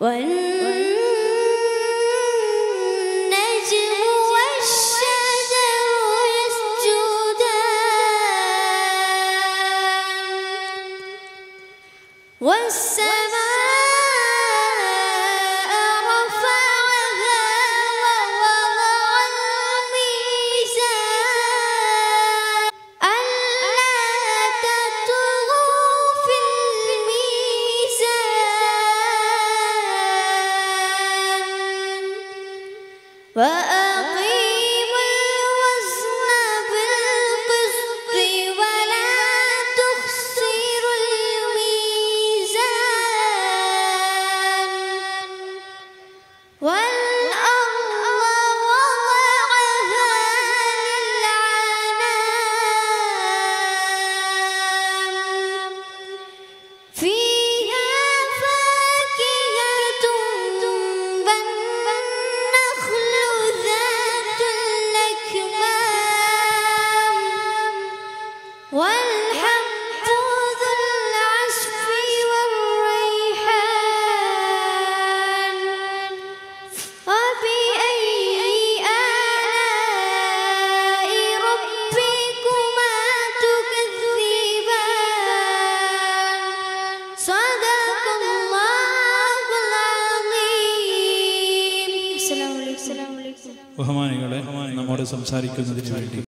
والنجم يسجدان. والسماء But, uh... ബഹുമാനികളെ നമ്മോട് സംസാരിക്കുന്നതിന് വേണ്ടി.